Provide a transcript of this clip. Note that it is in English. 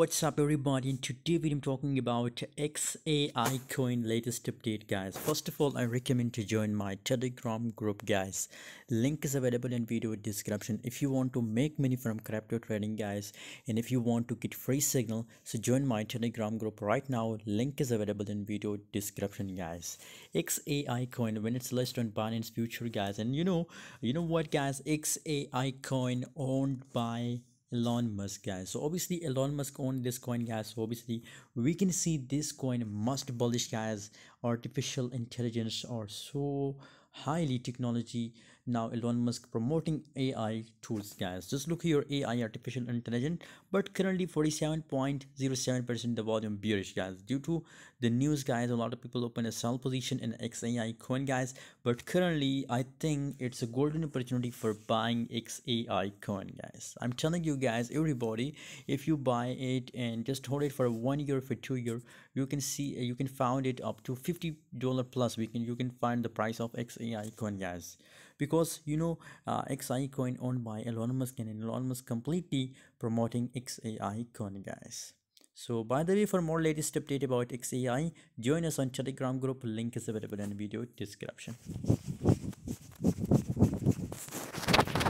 what's up everybody? In today video i'm talking about xai coin latest update guys. First of all i recommend to join my telegram group guys. Link is available in video description. If you want to make money from crypto trading guys and if you want to get free signal so join my telegram group right now. Link is available in video description guys. Xai coin when it's listed on binance future guys. And you know you know what guys? Xai coin owned by Elon Musk guys. So obviously Elon Musk owned this coin guys. So obviously we can see this coin must bullish guys. Artificial intelligence or so highly technology now elon musk promoting ai tools guys. Just look here ai artificial intelligence but currently 47.07 percent the volume bearish guys due to the news guys. A lot of people open a sell position in xai coin guys but currently i think it's a golden opportunity for buying xai coin guys. I'm telling you guys everybody if you buy it and just hold it for one year for two year you can see you can found it up to 50 dollar plus. We can you can find the price of xai coin guys. Because you know uh, xai coin owned by elon musk and elon musk completely promoting xai coin guys. So by the way for more latest update about xai join us on telegram group. Link is available in video description